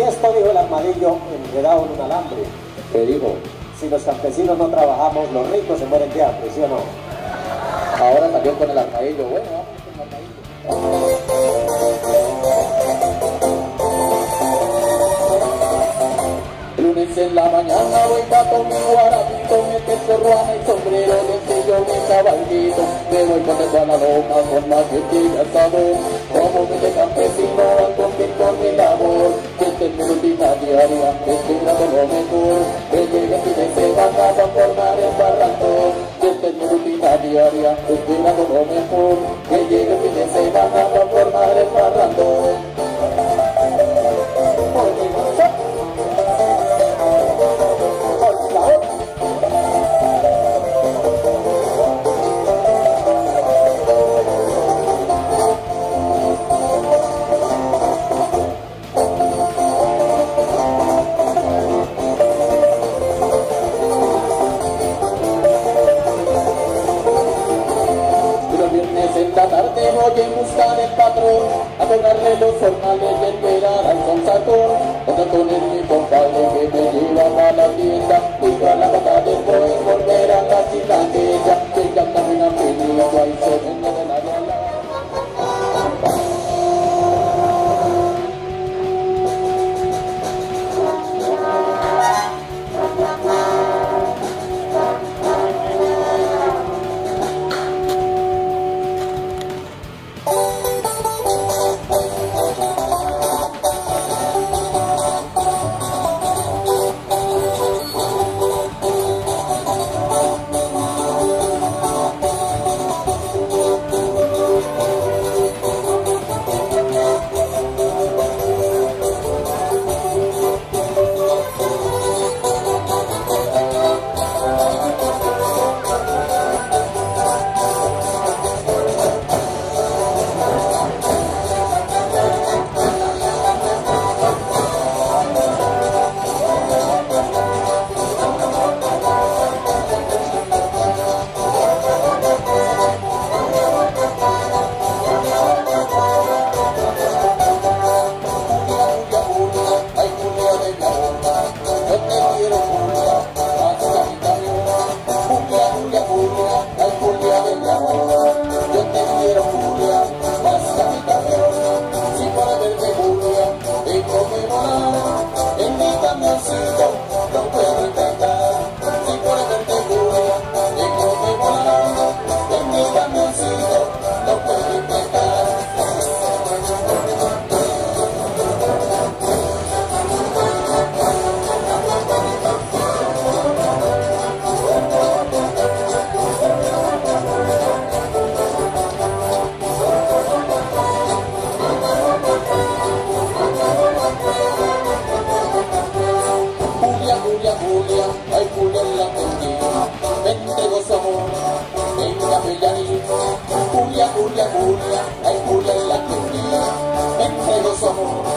Y esto dijo el armadillo enredado en un alambre. ¿Qué dijo? Si los campesinos no trabajamos, los ricos se mueren de hambre, ¿sí o no? Ahora salió con el armadillo. Bueno, vamos con el armadillo. Lunes en la mañana voy pa' con mi guarapito, mete ruana y sombrero, lentillo, mi caballito. Me voy con el la loma con más que y sabor. Como mi de campesino a cumplir con mi labor. Que rutina diaria, esperando lo mejor. Que de semana pa' formar el barranco. Que esta es mi rutina diaria, esperando lo mejor. Que llegue fin de semana pa' formar el barranco. Voy en busca del patrón A cobrarle los formales y esperar al consacón Otro con el mi compadre que me lleva a la tienda Y a la bata después Julia, Julia, Julia, ay Julia en la mentira, vente gozo amor, venga bellanito. Julia, Julia, Julia, ay Julia en la mentira, vente gozo